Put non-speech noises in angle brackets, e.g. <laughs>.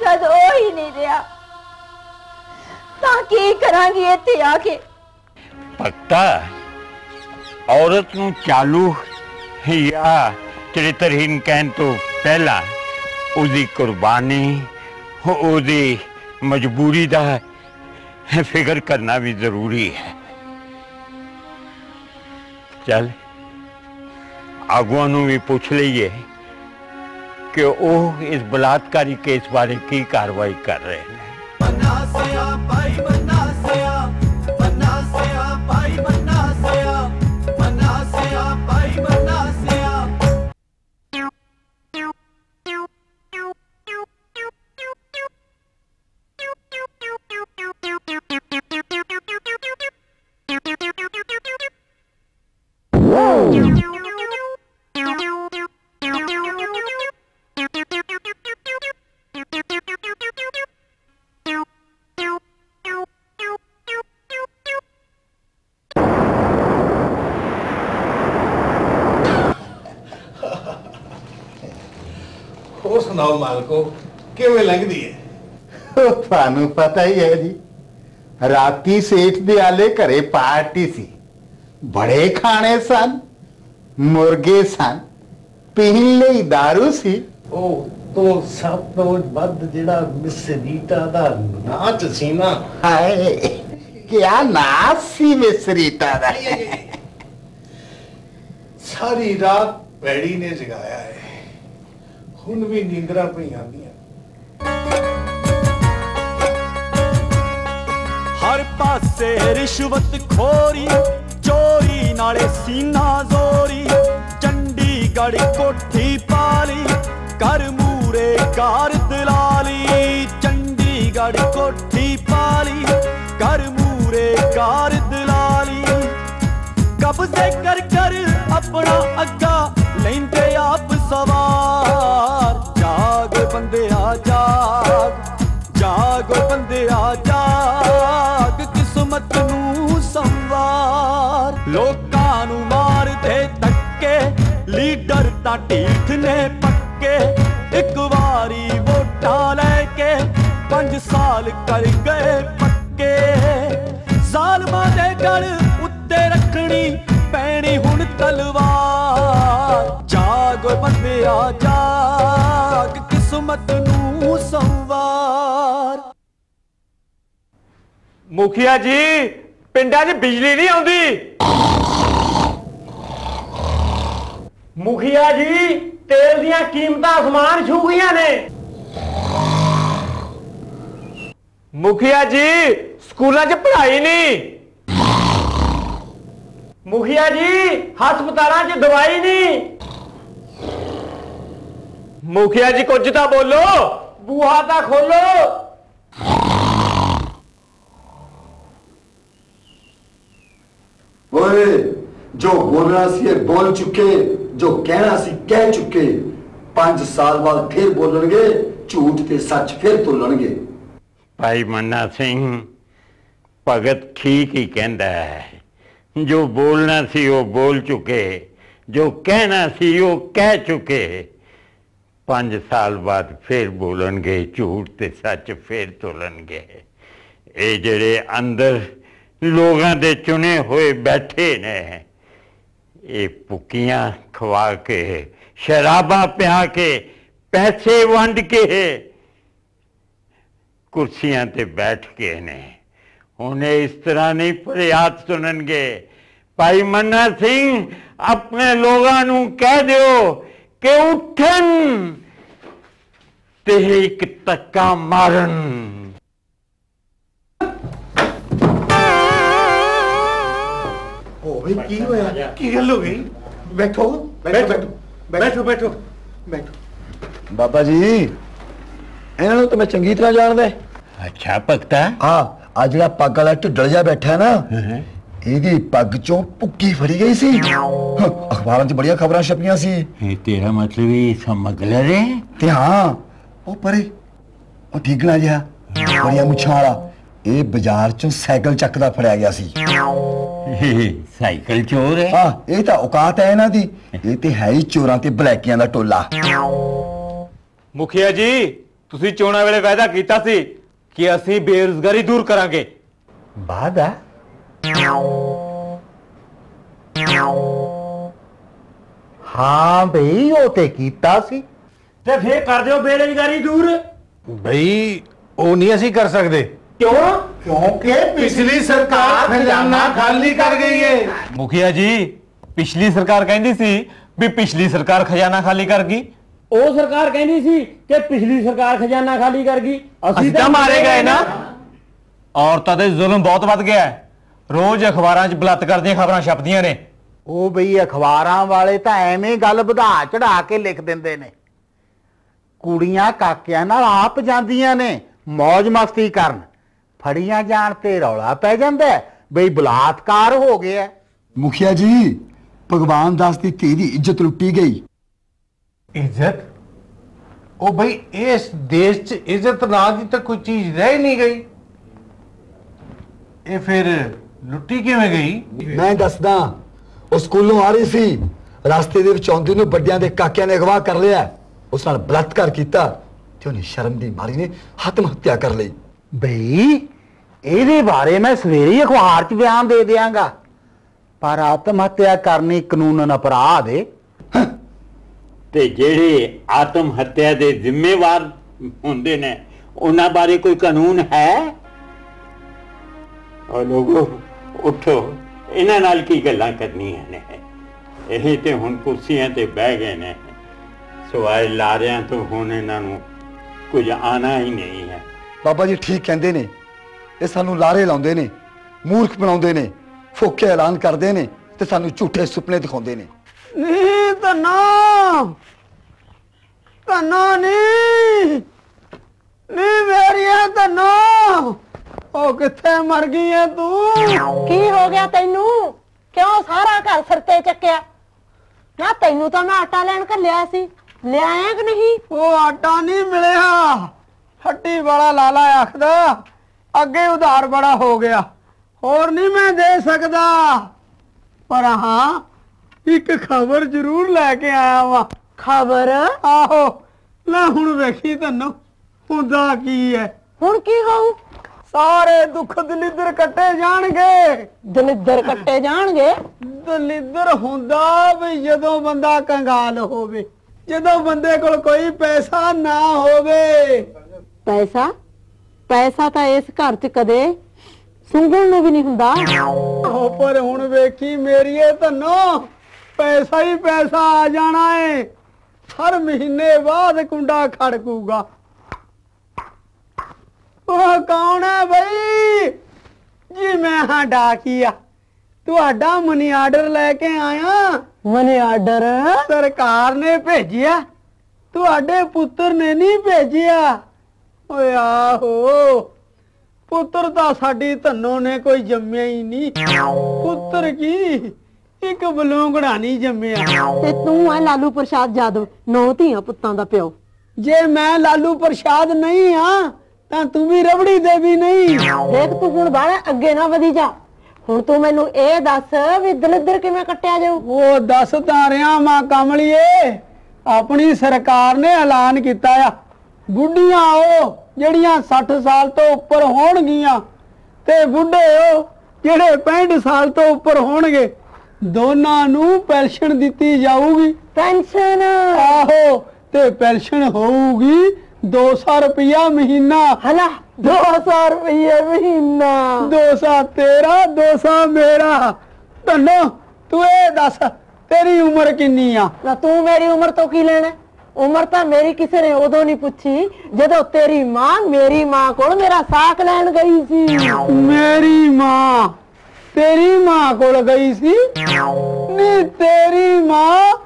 ਜਦ ਉਹ ਹੀ ਨਹੀਂ ਰਿਹਾ, ਤਾਂ ਕੀ ਕਰਾਂਗੀ ਇੱਥੇ ਆ ਕੇ? ਭਗਤਾ ਔਰਤ ਨੂੰ ਚਾਲੂ ਜਾਂ ਚਰਿੱਤਰਹੀਨ ਕਹਿਣ ਤੋਂ ਪਹਿਲਾਂ ਉਹਦੀ ਕੁਰਬਾਨੀ ਉਹਦੀ ਮਜਬੂਰੀ ਦਾ ਫਿਕਰ ਕਰਨਾ ਵੀ ਜ਼ਰੂਰੀ ਹੈ। ਚੱਲ, ਆਗੂਆਂ ਨੂੰ ਵੀ ਪੁੱਛ ਲਈਏ। ਕਿ ਉਹ ਇਸ ਬਲਾਤਕਾਰੀ ਕੇਸ ਬਾਰੇ ਕੀ ਕਾਰਵਾਈ ਕਰ ਰਹੇ ਨੇ ਬੰਨਾ ਸੁਣਾਓ ਮਾਲਕੋ ਕਿਵੇਂ ਲੰਘਦੀ ਹੈ? ਉਹ ਤੁਹਾਨੂੰ ਪਤਾ ਹੀ ਹੈ ਜੀ ਰਾਤੀ ਸੇਠ ਦੇ ਆਲੇ ਘਰੇ ਪਾਰਟੀ ਸੀ। ਬੜੇ ਖਾਣੇ ਸਨ ਮੁਰਗੇ ਸਨ ਪੀਣ ਲਈ दारू ਸੀ। ਉਹ ਤੋਂ ਸਭ ਤੋਂ ਵੱਧ ਜਿਹੜਾ ਮਿਸ ਰੀਟਾ ਦਾ ਨਾਚ ਸੀ ਨਾ। ਹਾਏ ਕਿਆ ਨਾਸ ਸੀ ਮਿਸਰੀਤਾ ਦਾ। ਸਾਰੀ ਰਾਤ ਪੈੜੀ ਨੇ ਜਗਾਇਆ ਹੈ। ਹੁਣ ਵੀ ਨੀਂਦਰਾਂ ਪਈਆਂ ਆਂਦੀਆਂ ਹਰ ਪਾਸੇ ਰਿਸ਼ਵਤ ਖੋਰੀ, ਚੋਰੀ ਨਾਲੇ ਸੀਨਾ ਜ਼ੋਰੀ, ਚੰਡੀਗੜ੍ਹ ਕੋਠੀ ਪਾਲੀ ਕਰ ਮੂਰੇ ਕਾਰ ਦਲਾਲੀ, ਚੰਡੀਗੜ੍ਹ ਕੋਠੀ ਲੋਕਾਂ ਨੂੰ ਮਾਰਦੇ ਧੱਕੇ, ਲੀਡਰ ਤਾਂ ਢੀਠ ਨੇ ਪੱਕੇ। ਇੱਕ ਵਾਰੀ ਵੋਟਾਂ ਲੈ ਕੇ 5 ਸਾਲ ਕਰ ਗਏ ਪੱਕੇ। ਜ਼ਾਲਮਾਂ ਦੇ ਗਲ ਉੱਤੇ ਰੱਖਣੀ ਪੈਣੀ ਹੁਣ ਤਲਵਾਰ। ਜਾਗ ਓਏ ਬੰਦਿਆ, ਜਾਗ ਕਿਸਮਤ ਨੂੰ ਸੰਵਾਰ। ਮੁਖੀਆ ਜੀ ਪਿੰਡਾਂ 'ਚ ਬਿਜਲੀ ਨਹੀਂ ਆਉਂਦੀ। ਮੁਖੀਆ ਜੀ, ਤੇਲ ਦੀਆਂ ਕੀਮਤਾਂ ਅਸਮਾਨ ਛੂ ਗਈਆਂ ਨੇ। ਮੁਖੀਆ ਜੀ, ਸਕੂਲਾਂ 'ਚ ਪੜ੍ਹਾਈ ਨਹੀਂ। ਮੁਖੀਆ ਜੀ, ਹਸਪਤਾਲਾਂ 'ਚ ਦਵਾਈ ਨਹੀਂ। ਮੁਖੀਆ ਜੀ, ਕੁਝ ਤਾਂ ਬੋਲੋ। ਬੂਹਾ ਤਾਂ ਖੋਲੋ ਓਏ ਜੋ ਬੋਲਣਾ ਸੀ ਇਹ ਬੋਲ ਚੁੱਕੇ, ਜੋ ਕਹਿਣਾ ਸੀ ਕਹਿ ਚੁੱਕੇ। 5 ਸਾਲ ਬਾਅਦ ਫਿਰ ਬੋਲਣਗੇ, ਝੂਠ ਤੇ ਸੱਚ ਫਿਰ ਤੋਲਣਗੇ। ਭਾਈ ਮੰਨਾ ਸਿੰਘ, ਭਗਤ ਠੀਕ ਹੀ ਕਹਿੰਦਾ ਹੈ। ਜੋ ਬੋਲਣਾ ਸੀ ਉਹ ਬੋਲ ਚੁੱਕੇ, ਜੋ ਕਹਿਣਾ ਸੀ ਉਹ ਕਹਿ ਚੁੱਕੇ। 5 ਸਾਲ ਬਾਅਦ ਫਿਰ ਬੋਲਣਗੇ, ਝੂਠ ਤੇ ਸੱਚ ਫਿਰ ਤੋਲਣਗੇ। ਇਹ ਜਿਹੜੇ ਅੰਦਰ ਲੋਕਾਂ ਦੇ ਚੁਣੇ ਹੋਏ ਬੈਠੇ ਨੇ ਇਹ ਪੁੱਕੀਆਂ ਖਵਾ ਕੇ ਸ਼ਰਾਬਾਂ ਪਿਆ ਕੇ, ਪੈਸੇ ਵੰਡ ਕੇ ਕੁਰਸੀਆਂ ਤੇ ਬੈਠ ਕੇ ਨੇ। ਉਹਨੇ ਇਸ ਤਰ੍ਹਾਂ ਨਹੀਂ ਫਰਿਆਦ ਸੁਣਨਗੇ। ਭਾਈ ਮੰਨਾ ਸਿੰਘ, ਆਪਣੇ ਲੋਕਾਂ ਨੂੰ ਕਹਿ ਦਿਓ ਕਿ ਉੱਠਣ ਤੇ ਇੱਕ ਤੱਕਾ ਮਾਰਨ। ਬਈ ਕੀ ਹੋਇਆ ਕੀ ਗੱਲ ਹੋ ਗਈ ਬੈਠੋ ਬੈਠੋ ਬੈਠੋ ਬੈਠੋ ਬੈਠੋ ਬੈਠੋ ਬਾਬਾ ਜੀ ਇਹਨਾਂ ਨੂੰ ਤਾਂ ਮੈਂ ਚੰਗੀ ਤਰ੍ਹਾਂ ਜਾਣਦਾ ਅੱਛਾ ਭਗਤਾ ਹਾਂ ਆ ਜਿਹੜਾ ਪੱਗ ਵਾਲਾ ਢਿੱਡਲ ਜਿਹਾ ਬੈਠਾ ਨਾ ਇਹਦੀ ਪੱਗ ਚੋਂ ਪੁੱਕੀ ਫੜੀ ਗਈ ਸੀ ਅਖਬਾਰਾਂ 'ਚ ਬੜੀਆਂ ਖਬਰਾਂ ਛਪੀਆਂ ਸੀ ਇਹ ਤੇਰਾ ਮਤਲਬ ਇਹ ਸਮਗਲਰ ਹੈ ਤੇ ਹਾਂ ਉਹ ਪਰੇ ਉਹ ਠੀਕਣਾ ਜਿਹਾ ਬੜੀਆਂ ਮੁੱਛਾਂ ਵਾਲਾ ਇਹ ਬਾਜ਼ਾਰ 'ਚੋਂ ਸਾਈਕਲ ਚੱਕਦਾ ਫੜਿਆ ਗਿਆ ਸੀ। ਇਹ <laughs> ਸਾਈਕਲ ਚੋਰ ਹੈ? ਹਾਂ ਇਹ ਤਾਂ ਔਕਾਤ ਹੈ ਇਹਨਾਂ ਦੀ। ਇਹ ਤੇ ਹੈ ਹੀ ਚੋਰਾਂ ਤੇ ਬਲੈਕੀਆਂ ਦਾ ਟੋਲਾ। ਮੁਖੀਆ ਜੀ ਤੁਸੀਂ ਚੋਣਾਂ ਵੇਲੇ ਵਾਅਦਾ ਕੀਤਾ ਸੀ ਕਿ ਅਸੀਂ ਬੇਰੁਜ਼ਗਾਰੀ ਦੂਰ ਕਰਾਂਗੇ। ਵਾਦਾ ਹਾਂ ਬਈ ਉਹ ਤੇ ਕੀਤਾ ਸੀ। ਤੇ ਫੇਰ ਕਰ ਦਿਓ ਬੇਰੁਜ਼ਗਾਰੀ ਦੂਰ। ਬਈ ਉਹ ਨਹੀਂ ਅਸੀਂ ਕਰ ਸਕਦੇ। ਕਿਉਂ? ਕਿਉਂਕਿ ਪਿਛਲੀ ਸਰਕਾਰ ਖਜ਼ਾਨਾ ਖਾਲੀ ਕਰ ਗਈ ਹੈ ਮੁਖੀਆ ਜੀ ਪਿਛਲੀ ਸਰਕਾਰ ਕਹਿੰਦੀ ਸੀ ਵੀ ਪਿਛਲੀ ਸਰਕਾਰ ਖਜ਼ਾਨਾ ਖਾਲੀ ਕਰ ਗਈ। ਉਹ ਸਰਕਾਰ ਕਹਿੰਦੀ ਸੀ ਕਿ ਪਿਛਲੀ ਸਰਕਾਰ ਖਜ਼ਾਨਾ ਖਾਲੀ ਕਰ ਗਈ। ਅਸੀਂ ਤਾਂ ਮਾਰੇ ਗਏ ਨਾ। ਔਰਤਾਂ ਤੇ ਜ਼ੁਲਮ ਬਹੁਤ ਵੱਧ ਗਿਆ ਹੈ। ਰੋਜ਼ ਅਖਬਾਰਾਂ 'ਚ ਬਲਾਤਕਾਰ ਦੀਆਂ ਖਬਰਾਂ ਛਪਦੀਆਂ ਨੇ। ਉਹ ਬਈ ਅਖਬਾਰਾਂ ਵਾਲੇ ਤਾਂ ਐਵੇਂ ਗੱਲ ਵਧਾ ਚੜਾ ਕੇ ਲਿਖ ਦਿੰਦੇ ਨੇ। ਕੁੜੀਆਂ ਕਾਕਿਆਂ ਨਾਲ ਆਪ ਜਾਂਦੀਆਂ ਨੇ ਮौज ਮਸਤੀ ਕਰਨ। ਫੜੀਆਂ ਜਾਣ ਤੇ ਰੌਲਾ ਪੈ ਜਾਂਦਾ ਬਈ ਬਲਾਤਕਾਰ ਹੋ ਗਿਆ। ਮੁਖੀਆ ਜੀ ਭਗਵਾਨ ਦਾਸ ਦੀ ਧੀ ਦੀ ਇੱਜ਼ਤ ਲੁੱਟੀ ਗਈ। ਇੱਜ਼ਤ? ਉਹ ਬਈ ਇਸ ਦੇਸ਼ 'ਚ ਇੱਜ਼ਤ ਨਾਂ ਦੀ ਤਾਂ ਕੋਈ ਚੀਜ਼ ਰਹਿ ਨਹੀਂ ਗਈ। ਇਹ ਫਿਰ ਲੁੱਟੀ ਕਿਵੇਂ ਗਈ? ਮੈਂ ਦੱਸਦਾ ਉਹ ਸਕੂਲੋਂ ਆ ਰਹੀ ਸੀ। ਰਸਤੇ ਦੇ ਵਿੱਚ ਆਉਂਦੀ ਨੂੰ ਵੱਡਿਆਂ ਦੇ ਕਾਕਿਆਂ ਨੇ ਅਗਵਾ ਕਰ ਲਿਆ। ਉਸ ਨਾਲ ਬਲਾਤਕਾਰ ਕੀਤਾ ਤੇ ਉਹਨੇ ਸ਼ਰਮ ਦੀ ਮਾਰੀ ਨੇ ਆਤਮ ਹੱਤਿਆ ਕਰ ਲਈ। ਬਈ, ਇਹਦੇ ਬਾਰੇ ਮੈਂ ਸਵੇਰੇ ਹੀ ਅਖਬਾਰ 'ਚ ਬਿਆਨ ਦੇ ਦਿਆਂਗਾ। ਪਰ ਆਤਮ ਹੱਤਿਆ ਕਰਨੀ ਕਾਨੂੰਨ ਅਪਰਾਧ ਏ। ਤੇ ਜਿਹੜੇ ਆਤਮ ਹੱਤਿਆ ਦੇ ਜ਼ਿੰਮੇਵਾਰ ਹੁੰਦੇ ਨੇ, ਉਹਨਾਂ ਬਾਰੇ ਕੋਈ ਕਾਨੂੰਨ ਹੈ? ਉਹ ਲੋਗੋ, ਉਠੋ। ਇਹਨਾਂ ਨਾਲ ਕੀ ਗੱਲਾਂ ਕਰਨੀਆਂ ਨੇ? ਇਹ ਤੇ ਹੁਣ ਕੁਰਸੀਆਂ ਤੇ ਬਹਿ ਗਏ ਨੇ। ਸਵਾਏ ਲਾਰਿਆਂ ਤੋਂ ਹੁਣ ਇਹਨਾਂ ਨੂੰ ਕੁਝ ਆਣਾ ਹੀ ਨਹੀਂ ਹੈ। ਬਾਬਾ ਜੀ ਠੀਕ ਕਹਿੰਦੇ ਨੇ ਇਹ ਸਾਨੂੰ ਲਾਰੇ ਲਾਉਂਦੇ ਨੇ ਮੂਰਖ ਬਣਾਉਂਦੇ ਨੇ ਫੋਕੇ ਐਲਾਨ ਕਰਦੇ ਨੇ ਤੇ ਸਾਨੂੰ ਝੂਠੇ ਸੁਪਨੇ ਦਿਖਾਉਂਦੇ ਨੇ। ਨੀ ਧੰਨਾ! ਧੰਨਾ ਨੀ ਨੀ ਮੇਰੀਆਂ ਧੰਨਾ! ਉਹ ਕਿੱਥੇ ਮਰ ਗਈ ਐ ਤੂੰ? ਕੀ ਹੋ ਗਿਆ ਤੈਨੂੰ? ਕਿਉਂ ਸਾਰਾ ਘਰ ਸਿਰ ਤੇ ਚੱਕਿਆ? ਨਾ ਤੈਨੂੰ ਤਾਂ ਮੈਂ ਆਟਾ ਲੈਣ ਘੱਲਿਆ ਸੀ। ਲਿਆਇਆ ਕਿ ਨਹੀਂ? ਉਹ ਆਟਾ ਨਹੀਂ ਮਿਲਿਆ। ਹੱਟੀ ਵਾਲਾ ਲਾਲਾ ਆਖਦਾ ਅੱਗੇ ਉਧਾਰ ਬੜਾ ਹੋ ਗਿਆ। ਹੋਰ ਨਹੀਂ ਮੈਂ ਦੇ ਸਕਦਾ। ਪਰ ਹਾਂ ਇੱਕ ਖਬਰ ਜ਼ਰੂਰ ਲੈ ਕੇ ਆਇਆ ਵਾਂ। ਖਬਰ? ਆਹੋ ਲੈ ਹੁਣ ਵੇਖੀ ਤੈਨੂੰ ਹੁੰਦਾ ਕੀ ਹੈ ਹੁਣ ਕੀ ਹੋਊ? ਸਾਰੇ ਦੁੱਖ ਦਲਿੱਦਰ ਕੱਟੇ ਜਾਣਗੇ। ਦਲਿੱਦਰ ਕੱਟੇ ਜਾਣਗੇ? ਦਲਿੱਦਰ ਹੁੰਦਾ ਵੀ ਜਦੋਂ ਬੰਦਾ ਕੰਗਾਲ ਹੋਵੇ ਜਦੋਂ ਬੰਦੇ ਕੋਲ ਕੋਈ ਪੈਸਾ ਨਾ ਹੋਵੇ। ਪੈਸਾ? ਪੈਸਾ ਤਾਂ ਇਸ ਘਰ 'ਚ ਕਦੇ ਸੁੰਗਣ ਨੂੰ ਵੀ ਨਹੀਂ ਹੁੰਦਾ। ਉਹ ਪਰ ਹੁਣ ਵੇਖੀ ਮੇਰੀਏ ਧੰਨੋ ਪੈਸਾ ਹੀ ਪੈਸਾ ਆ ਜਾਣਾ ਏ। ਹਰ ਮਹੀਨੇ ਬਾਅਦ ਕੁੰਡਾ ਖੜਕੂਗਾ। ਉਹ ਕੌਣ ਹੈ ਬਈ? ਜੀ ਮੈਂ ਹਾਂ ਡਾਕੀਆ। ਤੁਹਾਡਾ ਮਨੀ ਆਰਡਰ ਲੈ ਕੇ ਆਇਆ। Money order? ਸਰਕਾਰ ਨੇ ਭੇਜਿਆ। ਤੁਹਾਡੇ ਪੁੱਤਰ ਨੇ ਨਹੀਂ ਭੇਜਿਆ। ਓਏ ਆਹੋ। ਪੁੱਤਰ ਤਾਂ ਸਾਡੀ ਧੰਨੋ ਨੇ ਕੋਈ ਜੰਮਿਆ ਹੀ ਨਹੀਂ। ਪੁੱਤਰ ਕੀ? ਇੱਕ ਬਲੂੰਗੜਾ ਨਹੀਂ ਜੰਮਿਆ। ਤੇ ਤੂੰ ਐ ਲਾਲੂ ਪ੍ਰਸ਼ਾਦ ਜਾਦਵ ਨੌ ਧੀਆਂ ਪੁੱਤਾਂ ਦਾ ਪਿਓ। ਜੇ ਮੈਂ ਲਾਲੂ ਪ੍ਰਸ਼ਾਦ ਨਹੀਂ ਆ ਤਾਂ ਤੂੰ ਵੀ ਰਬੜੀ ਦੇਵੀ ਨਹੀਂ। ਦੇਖ ਤੂੰ ਹੁਣ ਬਾਹਰ ਅੱਗੇ ਨਾ ਵਧੀ ਜਾ। ਹੁਣ ਤੂੰ ਮੈਨੂੰ ਇਹ ਦੱਸ ਵੀ ਦਲਿੱਦਰ ਕਿਵੇਂ ਕੱਟਿਆ ਜਾਊ। ਉਹ ਦੱਸ ਤਾਂ ਰਿਆ ਮਾਂ ਕਮਲੀਏ ਆਪਣੀ ਸਰਕਾਰ ਨੇ ਐਲਾਨ ਕੀਤਾ ਆ। ਬੁੱਢੀਆਂ ਉਹ ਜਿਹੜੀਆਂ 60 ਸਾਲ ਤੋਂ ਉੱਪਰ ਹੋਣਗੀਆਂ ਤੇ ਬੁੱਢੇ ਉਹ ਜਿਹੜੇ 65 ਸਾਲ ਤੋਂ ਉੱਪਰ ਹੋਣਗੇ ਦੋਨਾਂ ਨੂੰ ਪੈਨਸ਼ਨ ਦਿੱਤੀ ਜਾਊਗੀ। ਪੈਨਸ਼ਨ? ਆਹੋ ਤੇ ਪੈਨਸ਼ਨ ਹੋਊਗੀ 200 ਰੁਪਇਆ ਮਹੀਨਾ। ਹਲਾ 200 ਰੁਪਏ ਮਹੀਨਾ। 200 ਤੇਰਾ 200 ਮੇਰਾ। ਧੰਨੋ ਤੂੰ ਇਹ ਦੱਸ ਤੇਰੀ ਉਮਰ ਕਿੰਨੀ ਆ? ਨਾ ਤੂੰ ਮੇਰੀ ਉਮਰ ਤੋਂ ਕੀ ਲੈਣਾ? ਉਮਰ ਤਾਂ ਮੇਰੀ ਕਿਸੇ ਨੇ ਉਦੋਂ ਨਹੀਂ ਪੁੱਛੀ, ਜਦੋਂ ਤੇਰੀ ਮਾਂ ਮੇਰੀ ਮਾਂ ਕੋਲ ਮੇਰਾ ਸਾਕ ਲੈਣ ਗਈ ਸੀ। ਮੇਰੀ ਮਾਂ, ਤੇਰੀ ਮਾਂ ਕੋਲ ਗਈ ਸੀ? ਨੀ, ਤੇਰੀ ਮਾਂ